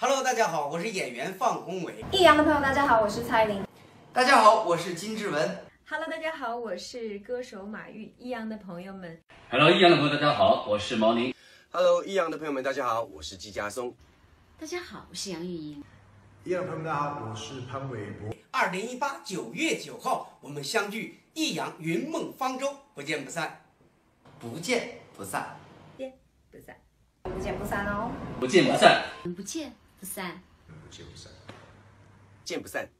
Hello，大家好，我是演员范宏伟。益阳的朋友，大家好，我是蔡琳。大家好，我是金志文。Hello，大家好，我是歌手马玉。益阳的朋友们 Hello，益阳的朋友，大家好，我是毛宁。Hello，益阳的朋友们，大家好，我是季家松。大家好，我是杨钰莹。益阳的朋友们，大家好，我是潘玮柏。二零一八九月九号，我们相聚益阳云梦方舟，不见不散。不见不散。见不散，不见不散哦。不见不散。不见不散。不见不散。见不散。